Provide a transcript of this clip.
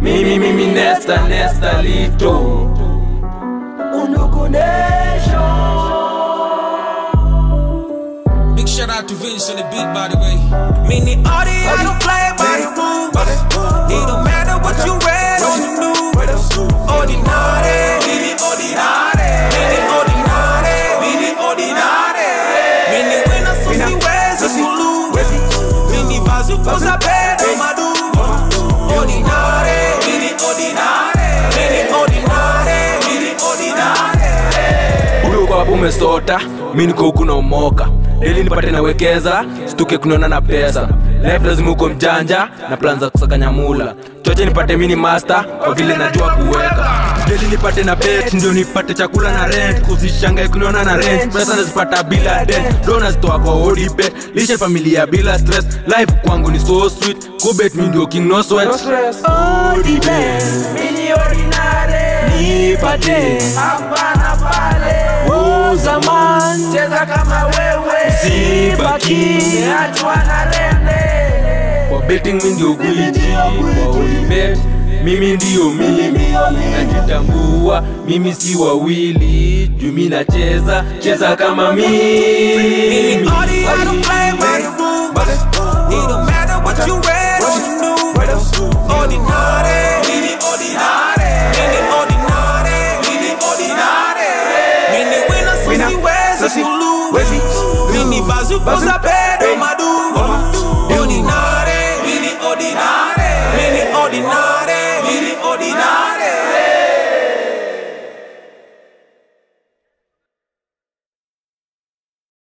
mimi mimi nesta nesta lito Undugu Nation. Big shout out to Vince on the beat, by the way. Meaning audio, I don't play by the rules. Umesota mi niko huku naomoka deli nipate nawekeza stuke kunona na pesa. Life lazima uko mjanja na plan za kusakanya mula choche nipate mini master kwa vile najua kuweka. Deli nipate na bet ndio nipate chakula na rent. Usishangae kuniona na rent pesa nazipata bila dent do nazitoa kwa odipe lishe familia bila stress. Life kwangu ni so sweet kubet mi ndio king no sweat. Mini ordinary. nipate. Hapana pale. Uzaman Cheza kama wewe. Sibaki. Achwa na rende. kwa betting mimi ndio gwiji. kwa ulibet mimi ndio mimi. Najitambua. Mimi si wawili. Juu mimi nacheza. Cheza kama mimi, mimi Wezi wezi kulu Wezi.